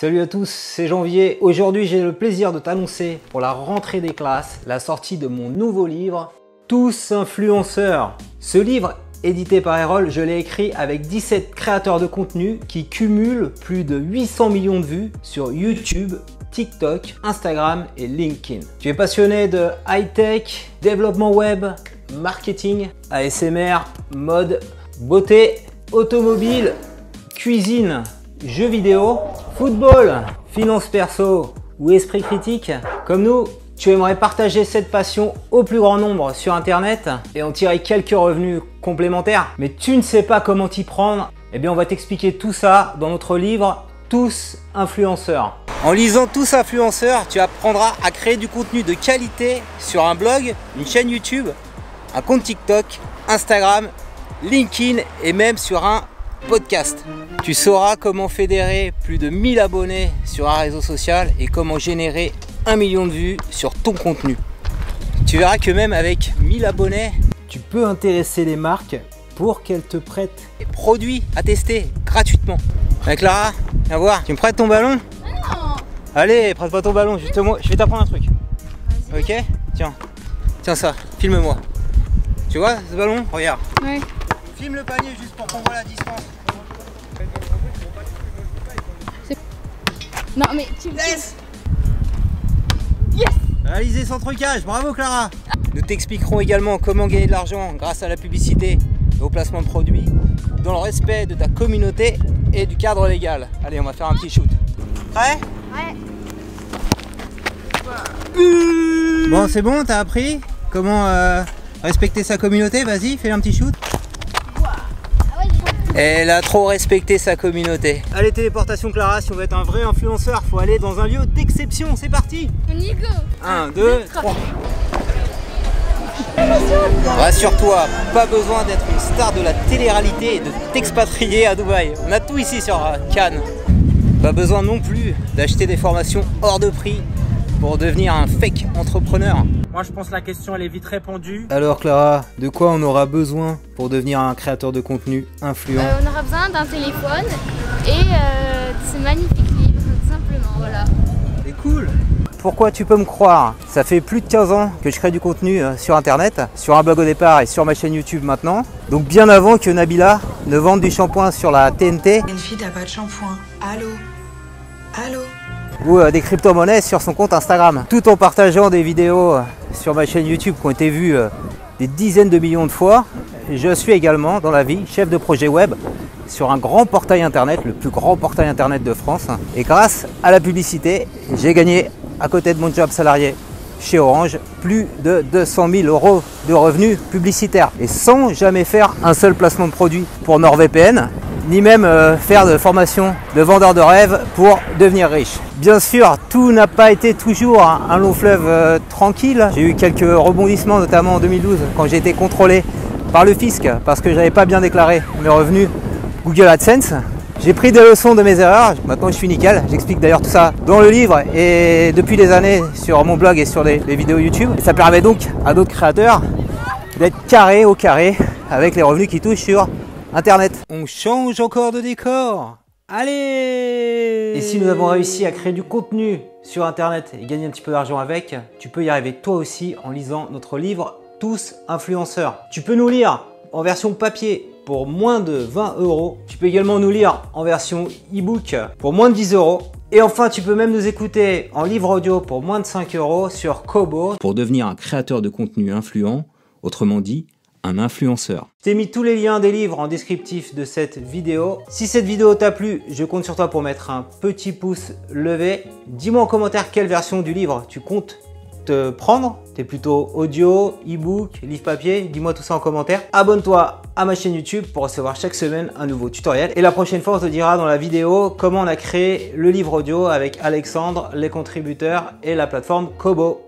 Salut à tous, c'est Janvier. Aujourd'hui, j'ai le plaisir de t'annoncer pour la rentrée des classes la sortie de mon nouveau livre, Tous influenceurs. Ce livre, édité par Erol, je l'ai écrit avec 17 créateurs de contenu qui cumulent plus de 800 millions de vues sur YouTube, TikTok, Instagram et LinkedIn. Tu es passionné de high-tech, développement web, marketing, ASMR, mode, beauté, automobile, cuisine, jeux vidéo, football, finance perso ou esprit critique, comme nous, tu aimerais partager cette passion au plus grand nombre sur internet et en tirer quelques revenus complémentaires, mais tu ne sais pas comment t'y prendre, eh bien on va t'expliquer tout ça dans notre livre Tous influenceurs. En lisant Tous influenceurs, tu apprendras à créer du contenu de qualité sur un blog, une chaîne YouTube, un compte TikTok, Instagram, LinkedIn et même sur un podcast. Tu sauras comment fédérer plus de 1000 abonnés sur un réseau social et comment générer un million de vues sur ton contenu. Tu verras que même avec 1000 abonnés, tu peux intéresser les marques pour qu'elles te prêtent des produits à tester gratuitement. Avec Clara, viens voir, tu me prêtes ton ballon? Allez, prête-moi ton ballon, justement, je vais t'apprendre un truc. Ok? Tiens, tiens ça, filme-moi. Tu vois ce ballon? Regarde. Ouais. Filme le panier juste pour qu'on voit la distance. Non mais tu Laisse Yes Réalisé sans trucage, bravo Clara Nous t'expliquerons également comment gagner de l'argent grâce à la publicité et au placement de produits, dans le respect de ta communauté et du cadre légal. Allez, on va faire un petit shoot. Prêt Ouais. Bon, c'est bon, t'as appris comment euh, respecter sa communauté? Vas-y, fais un petit shoot. Elle a trop respecté sa communauté. Allez, téléportation Clara, si on veut être un vrai influenceur, faut aller dans un lieu d'exception. C'est parti On y go 1, 2, 3. Rassure-toi, pas besoin d'être une star de la télé-réalité et de t'expatrier à Dubaï. On a tout ici sur euh, Cannes. Pas besoin non plus d'acheter des formations hors de prix pour devenir un fake entrepreneur. Moi, je pense que la question, elle est vite répondue. Alors Clara, de quoi on aura besoin pour devenir un créateur de contenu influent Euh, On aura besoin d'un téléphone et euh, de ce magnifique livre, tout simplement, voilà. C'est cool Pourquoi tu peux me croire? Ça fait plus de 15 ans que je crée du contenu euh, sur internet, sur un blog au départ et sur ma chaîne YouTube maintenant. Donc bien avant que Nabila ne vende du shampoing sur la TNT Une fille n'a pas de shampoing. Allô? Allô? Ou euh, des crypto-monnaies sur son compte Instagram. Tout en partageant des vidéos euh, sur ma chaîne YouTube qui ont été vues euh, des dizaines de millions de fois. Je suis également dans la vie chef de projet web sur un grand portail internet, le plus grand portail internet de France. Et grâce à la publicité, j'ai gagné à côté de mon job salarié chez Orange plus de 200 000 euros de revenus publicitaires et sans jamais faire un seul placement de produit pour NordVPN ni même euh, faire de formation de vendeur de rêve pour devenir riche. Bien sûr, tout n'a pas été toujours un, long fleuve euh, tranquille. J'ai eu quelques rebondissements, notamment en 2012, quand j'ai été contrôlé par le fisc parce que j'avais pas bien déclaré mes revenus Google AdSense. J'ai pris des leçons de mes erreurs, maintenant je suis nickel. J'explique d'ailleurs tout ça dans le livre et depuis des années sur mon blog et sur les, vidéos YouTube. Et ça permet donc à d'autres créateurs d'être carré au carré avec les revenus qui touchent sur Internet. On change encore de décor Allez Et si nous avons réussi à créer du contenu sur Internet et gagner un petit peu d'argent avec, tu peux y arriver toi aussi en lisant notre livre Tous influenceurs. Tu peux nous lire en version papier pour moins de 20 euros. Tu peux également nous lire en version e-book pour moins de 10 euros. Et enfin, tu peux même nous écouter en livre audio pour moins de 5 euros sur Kobo pour devenir un créateur de contenu influent, autrement dit, un influenceur. Je mis tous les liens des livres en descriptif de cette vidéo. Si cette vidéo t'a plu, je compte sur toi pour mettre un petit pouce levé. Dis-moi en commentaire quelle version du livre tu comptes te prendre. T'es plutôt audio, e-book, livre papier Dis-moi tout ça en commentaire. Abonne-toi à ma chaîne YouTube pour recevoir chaque semaine un nouveau tutoriel. Et la prochaine fois, on te dira dans la vidéo comment on a créé le livre audio avec Alexandre, les contributeurs et la plateforme Kobo.